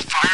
Fire.